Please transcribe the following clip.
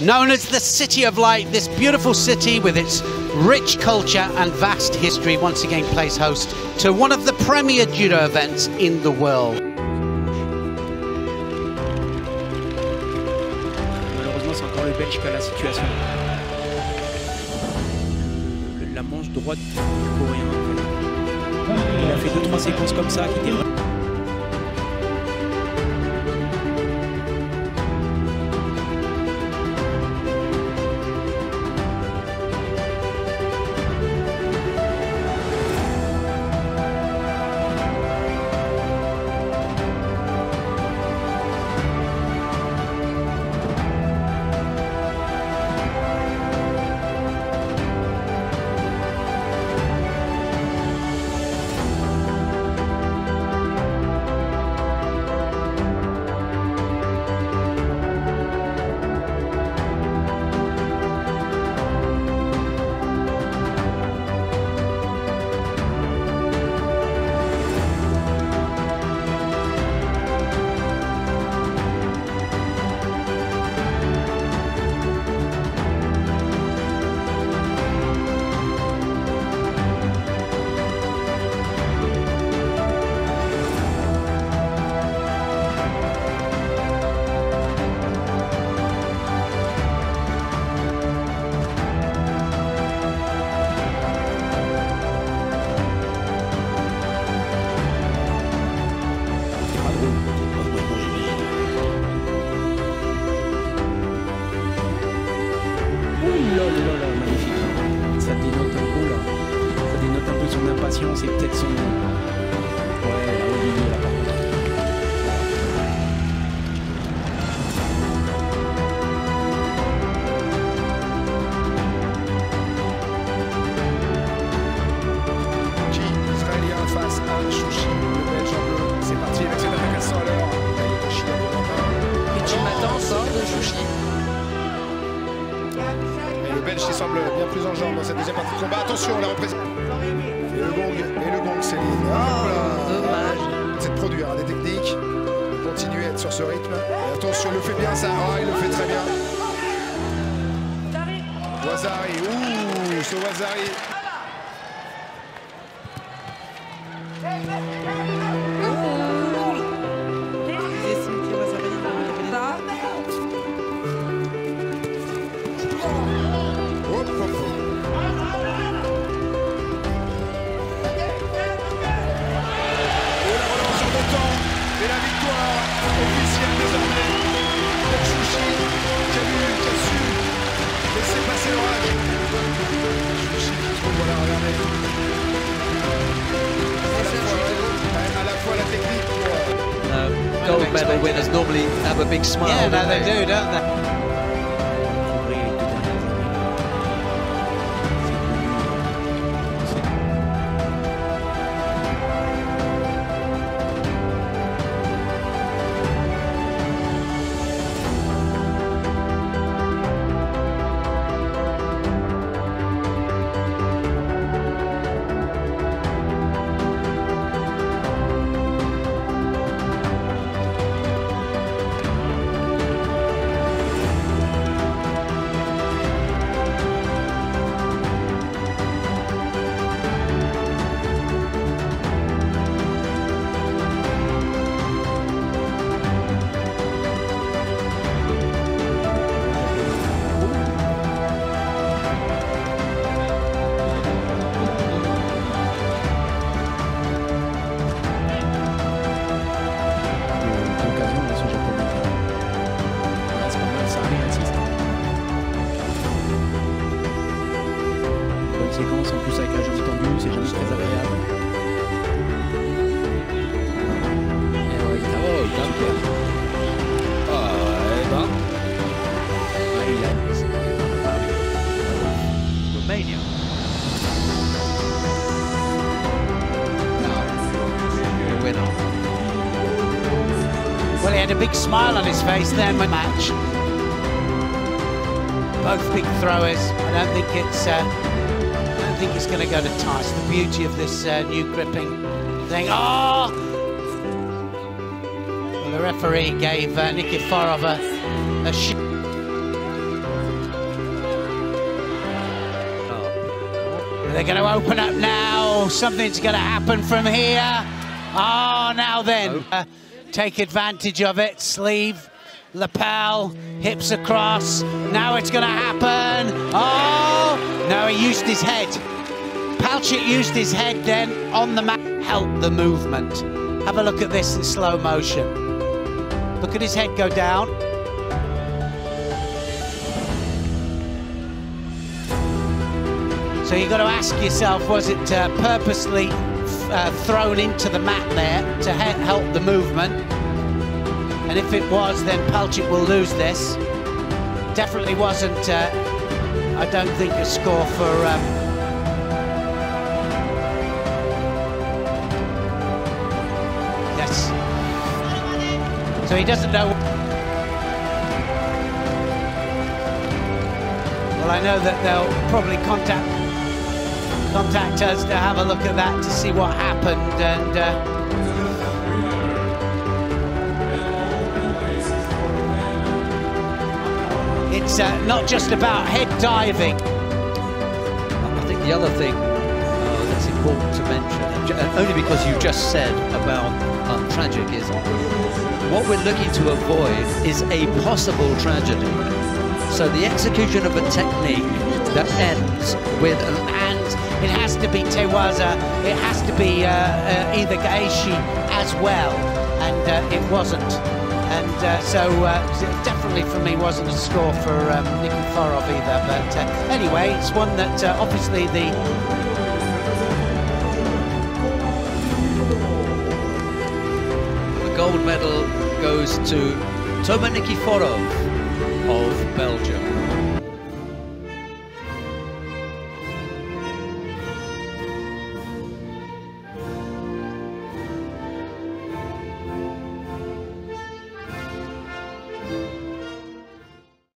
Known as the City of Light, this beautiful city with its rich culture and vast history once again plays host to one of the premier judo events in the world. La manche droite du coréen. Il a fait deux trois séquences comme ça qui des notes un peu là. Ça dénote un peu son impatience et peut-être son. Ouais, là, Olivier, là, belge qui semble bien plus en jambes dans cette deuxième partie de combat. Attention, la représentation. Et le gong, et le gong, Céline. Oh, dommage. C'est de produire des techniques, de continuer à être sur ce rythme. Et attention, il le fait bien ça. Oh, il le fait très bien. Wazari, ouh, ce Wazari. Gold medal winners normally have a big smile. Yeah, no, they they? do, don't they? Séquence en plus avec la jambe tendue, c'est jamais très agréable. Et ouais, il a- oh, il a un. Ah, ben. Ah, il a- Romania. The winner. Well, he had a big smile on his face then when match. Both big throwers. I don't think it's. Uh, I don't think it's going to go to Tice. The beauty of this uh, new gripping thing. Oh! Well, the referee gave uh, Nikiforov a, a sh. Oh. They're going to open up now. Something's going to happen from here. Oh, now then. Oh. Uh, take advantage of it. Sleeve lapel, hips across. Now it's going to happen. Oh, no, he used his head. Paltchik used his head then on the mat, help the movement. Have a look at this in slow motion. Look at his head go down. So you've got to ask yourself, was it uh, purposely uh, thrown into the mat there to help the movement? And if it was, then Paltchik will lose this. Definitely wasn't, uh, I don't think, a score for... Um, yes. So he doesn't know... Well, I know that they'll probably contact contact us to have a look at that to see what happened and uh, it's uh, not just about head diving I think the other thing uh, that's important to mention, only because you just said about um, tragic, is what we're looking to avoid is a possible tragedy. So the execution of a technique that ends with an and it has to be Tewaza, it has to be uh, uh, either Gaeshi as well, and uh, it wasn't. And uh, so uh, definitely for me wasn't a score for um, Nikiforov either. But uh, anyway, it's one that obviously the the gold medal goes to Toma Nikiforov of Belgium.